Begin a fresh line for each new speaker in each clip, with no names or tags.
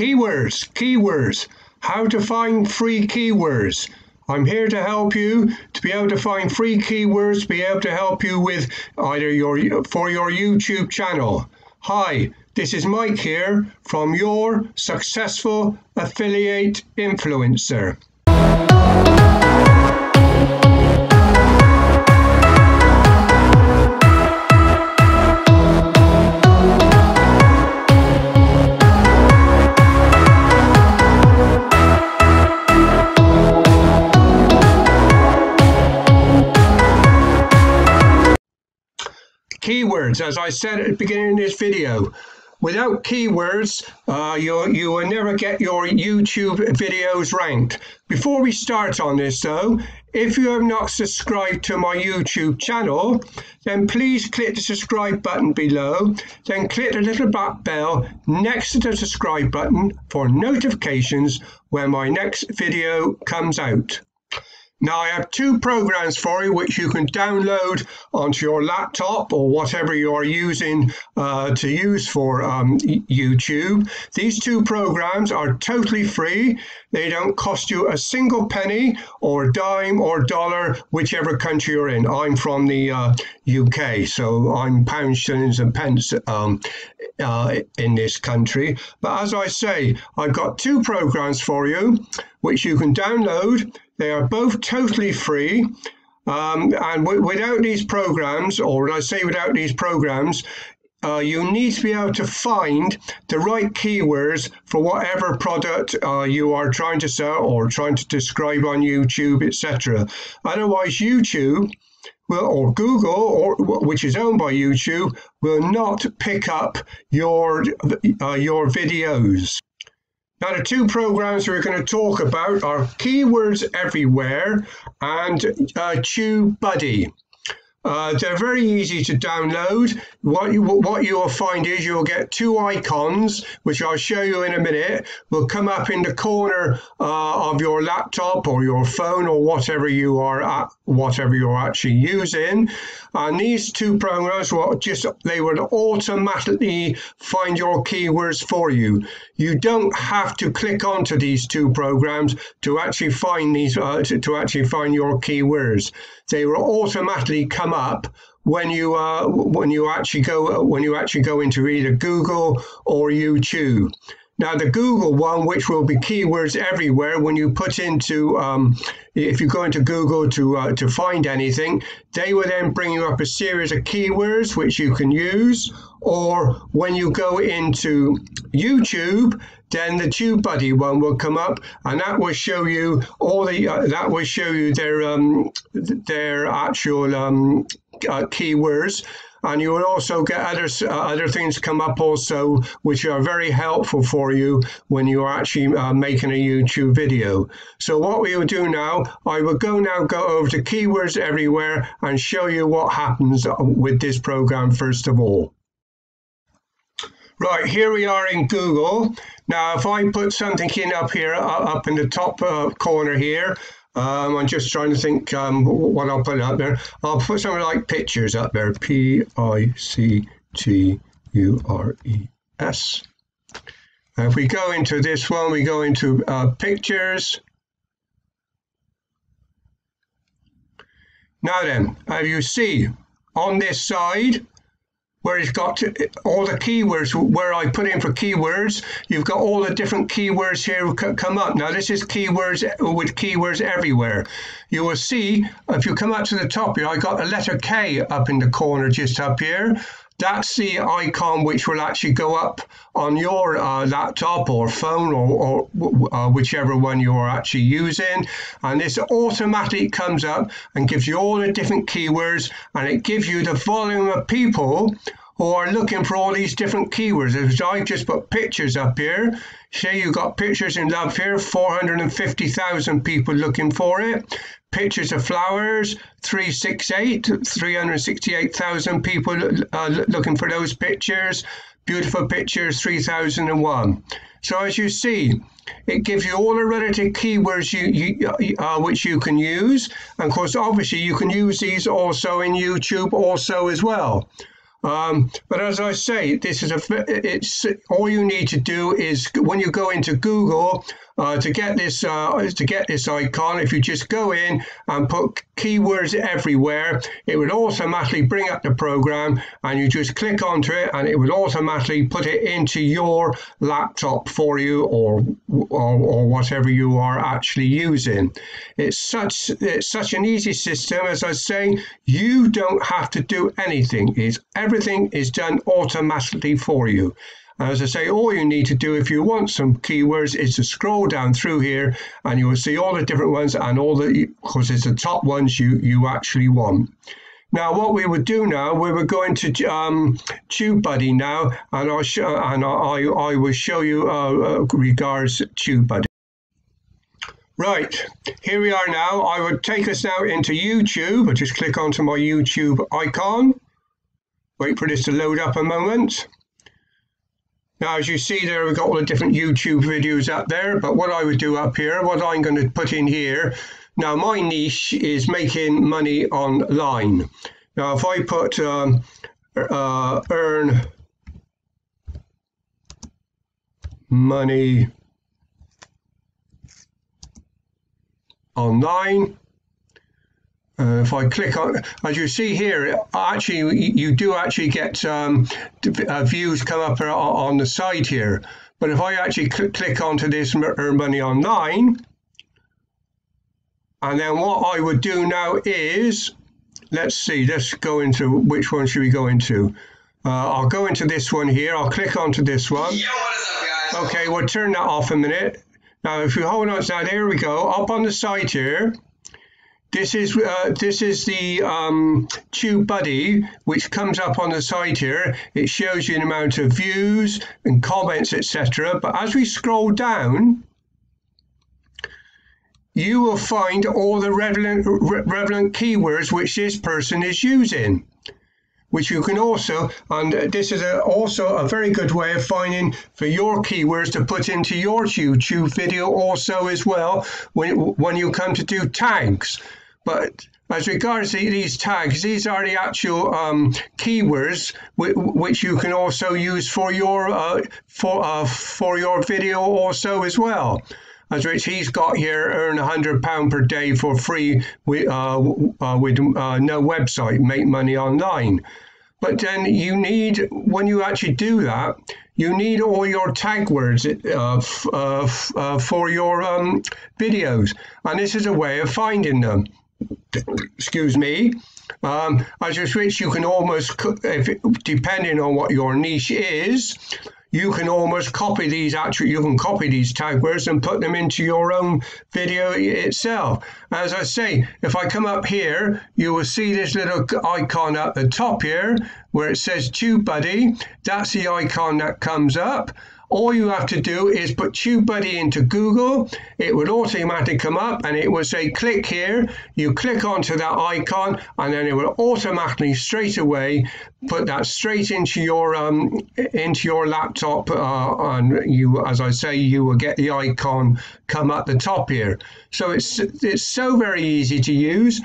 Keywords, keywords, how to find free keywords. I'm here to help you to be able to find free keywords, be able to help you with either your for your YouTube channel. Hi, this is Mike here from your successful affiliate influencer. Keywords, as I said at the beginning of this video, without keywords, uh, you, you will never get your YouTube videos ranked. Before we start on this though, if you have not subscribed to my YouTube channel, then please click the subscribe button below, then click the little black bell next to the subscribe button for notifications when my next video comes out. Now I have two programs for you which you can download onto your laptop or whatever you are using uh, to use for um, YouTube. These two programs are totally free. They don't cost you a single penny or dime or dollar, whichever country you're in. I'm from the uh, UK, so I'm pounds, shillings and pence um, uh, in this country. But as I say, I've got two programs for you which you can download they are both totally free. Um, and without these programs, or I say without these programs, uh, you need to be able to find the right keywords for whatever product uh, you are trying to sell or trying to describe on YouTube, etc. Otherwise, YouTube will, or Google, or which is owned by YouTube, will not pick up your uh, your videos. Now, the two programs we're going to talk about are Keywords Everywhere and uh, TubeBuddy. Uh, they're very easy to download. What you what you will find is you'll get two icons, which I'll show you in a minute. Will come up in the corner uh, of your laptop or your phone or whatever you are at, whatever you're actually using. And these two programs will just they will automatically find your keywords for you. You don't have to click onto these two programs to actually find these uh, to, to actually find your keywords. They will automatically come up when you uh, when you actually go when you actually go into either Google or YouTube. Now the Google one, which will be keywords everywhere, when you put into um, if you go into Google to uh, to find anything, they will then bring you up a series of keywords which you can use. Or when you go into YouTube, then the TubeBuddy one will come up, and that will show you all the uh, that will show you their um, their actual um, uh, keywords. And you will also get other uh, other things come up also, which are very helpful for you when you are actually uh, making a YouTube video. So what we will do now, I will go now go over to keywords everywhere and show you what happens with this program first of all. Right, here we are in Google. Now, if I put something in up here, uh, up in the top uh, corner here, um, I'm just trying to think um, what I'll put up there. I'll put something like pictures up there. P I C T U R E S. if we go into this one, we go into uh, pictures. Now then, as you see on this side, where it's got all the keywords where I put in for keywords you've got all the different keywords here come up. Now this is keywords with keywords everywhere. You will see if you come up to the top here I got a letter K up in the corner just up here that's the icon which will actually go up on your uh, laptop or phone or, or uh, whichever one you're actually using and this automatically comes up and gives you all the different keywords and it gives you the volume of people who are looking for all these different keywords. As I just put pictures up here, say you got pictures in love here, 450,000 people looking for it. Pictures of flowers, 368, 368,000 people uh, looking for those pictures. Beautiful pictures, 3001. So as you see, it gives you all the relative keywords you, you uh, which you can use. And of course, obviously, you can use these also in YouTube also as well. Um, but as I say, this is a it's all you need to do is when you go into Google uh, to get this uh, to get this icon. If you just go in and put keywords everywhere, it would automatically bring up the program, and you just click onto it, and it would automatically put it into your laptop for you, or or, or whatever you are actually using. It's such it's such an easy system. As I say, you don't have to do anything. It's everything is done automatically for you. As I say, all you need to do if you want some keywords is to scroll down through here and you will see all the different ones and all the, because it's the top ones you, you actually want. Now, what we would do now, we were going to um, TubeBuddy now, and I'll show, and I, I will show you uh, uh, regards TubeBuddy. Right, here we are now. I would take us now into YouTube. I just click onto my YouTube icon. Wait for this to load up a moment. Now, as you see there, we've got all the different YouTube videos up there, but what I would do up here, what I'm going to put in here, now my niche is making money online. Now, if I put um, uh, earn money online, uh, if I click on, as you see here, actually you do actually get um, uh, views come up on the side here. But if I actually cl click onto this Earn Money Online, and then what I would do now is, let's see, let's go into, which one should we go into? Uh, I'll go into this one here. I'll click onto this one.
Yo, up,
okay, we'll turn that off a minute. Now, if you hold on, now there we go. Up on the side here, this is uh, this is the um, TubeBuddy, which comes up on the side here. It shows you an amount of views and comments, etc. But as we scroll down, you will find all the relevant, relevant keywords which this person is using which you can also, and this is a, also a very good way of finding for your keywords to put into your YouTube video also as well when, when you come to do tags. But as regards these tags, these are the actual um, keywords which you can also use for your uh, for uh, for your video also as well. As which he's got here, earn a hundred pound per day for free with uh, uh with uh, no website, make money online. But then you need when you actually do that, you need all your tag words uh, for your um, videos, and this is a way of finding them excuse me, um, as you switch, you can almost, if depending on what your niche is, you can almost copy these actually you can copy these tag words and put them into your own video itself. As i say if i come up here you will see this little icon at the top here where it says TubeBuddy that's the icon that comes up all you have to do is put TubeBuddy into Google. It would automatically come up and it will say click here. You click onto that icon and then it will automatically straight away put that straight into your um, into your laptop uh, and you as I say you will get the icon come at the top here. So it's it's so very easy to use.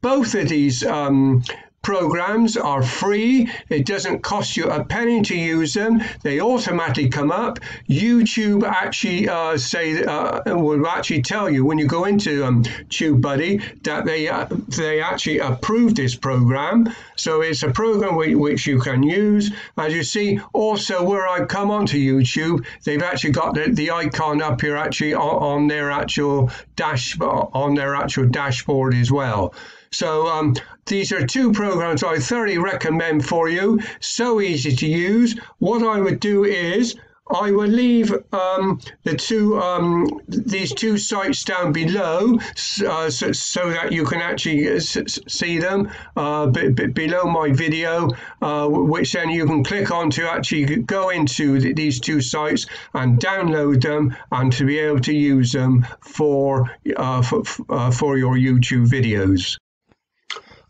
Both of these um, programs are free. It doesn't cost you a penny to use them. They automatically come up. YouTube actually uh, say uh, will actually tell you when you go into um, TubeBuddy that they uh, they actually approve this program. So it's a program which you can use. As you see, also where I come onto YouTube, they've actually got the, the icon up here actually on, on their actual dash on their actual dashboard as well. So um, these are two programs I thoroughly recommend for you. So easy to use. What I would do is I will leave um, the two um, these two sites down below uh, so, so, that you can actually uh, see them uh, below my video, uh, which then you can click on to actually go into the, these two sites and download them and to be able to use them for uh, for, uh, for your YouTube videos.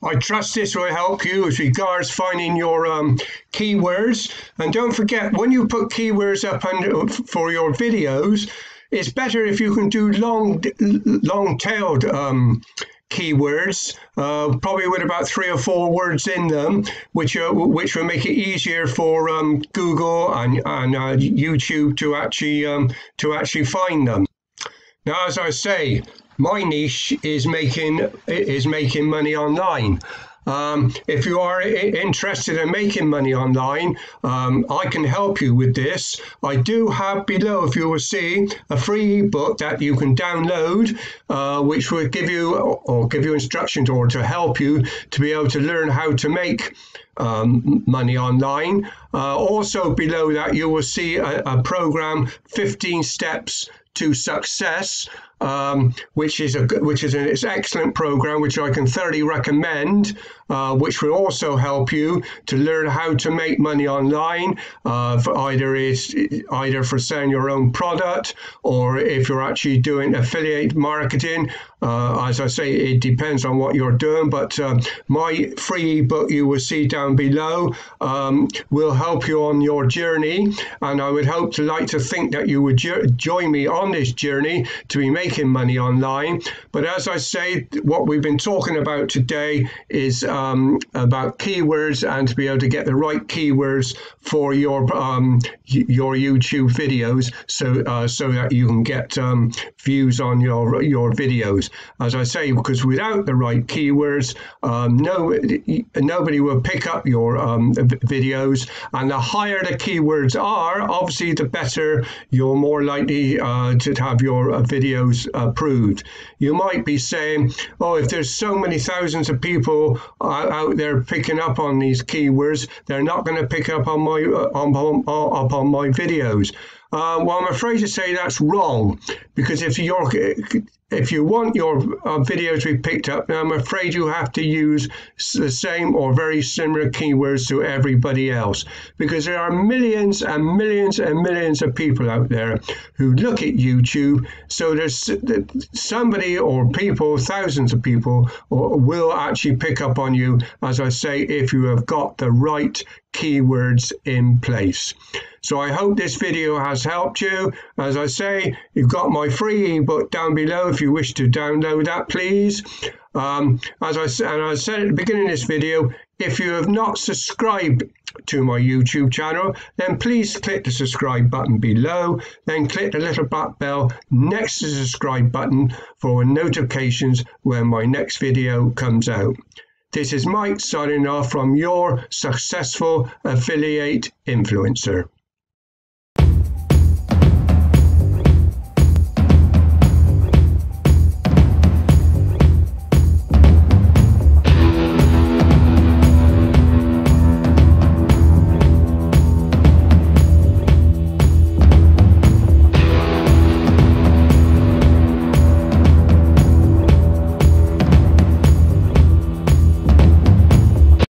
I trust this will help you as regards finding your um, keywords. And don't forget, when you put keywords up under, for your videos, it's better if you can do long, long-tailed um, keywords, uh, probably with about three or four words in them, which are, which will make it easier for um, Google and, and uh, YouTube to actually um, to actually find them. Now, as I say, my niche is making is making money online. Um, if you are interested in making money online, um, I can help you with this. I do have below, if you will see, a free ebook that you can download, uh, which will give you or give you instructions or to help you to be able to learn how to make um, money online. Uh, also below that, you will see a, a program, 15 steps to success um, which is a which is an it's excellent program which I can thoroughly recommend, uh, which will also help you to learn how to make money online. Uh, for either is either for selling your own product or if you're actually doing affiliate marketing. Uh, as I say, it depends on what you're doing, but um, my free ebook you will see down below um, will help you on your journey. And I would hope to like to think that you would jo- join me on this journey to be making making money online. But as I say, what we've been talking about today is um, about keywords and to be able to get the right keywords for your um, your YouTube videos, so uh, so that you can get um, views on your your videos. As I say, because without the right keywords, um, no nobody will pick up your um, videos, and the higher the keywords are, obviously the better you're more likely uh, to have your uh, videos approved. You might be saying, oh, if there's so many thousands of people uh, out there picking up on these keywords, they're not going to pick up on my uh, on, on, on, on my videos. Uh, well, I'm afraid to say that's wrong because if you're if you want your uh, videos to be picked up, I'm afraid you have to use the same or very similar keywords to everybody else because there are millions and millions and millions of people out there who look at YouTube. So there's somebody or people, thousands of people, will actually pick up on you, as I say, if you have got the right keywords in place. So I hope this video has helped you. As I say, you've got my free ebook down below if you wish to download that, please. Um, as I, and I said at the beginning of this video, if you have not subscribed to my YouTube channel, then please click the subscribe button below, then click the little black bell next to the subscribe button for notifications when my next video comes out. This is Mike signing off from your successful affiliate influencer.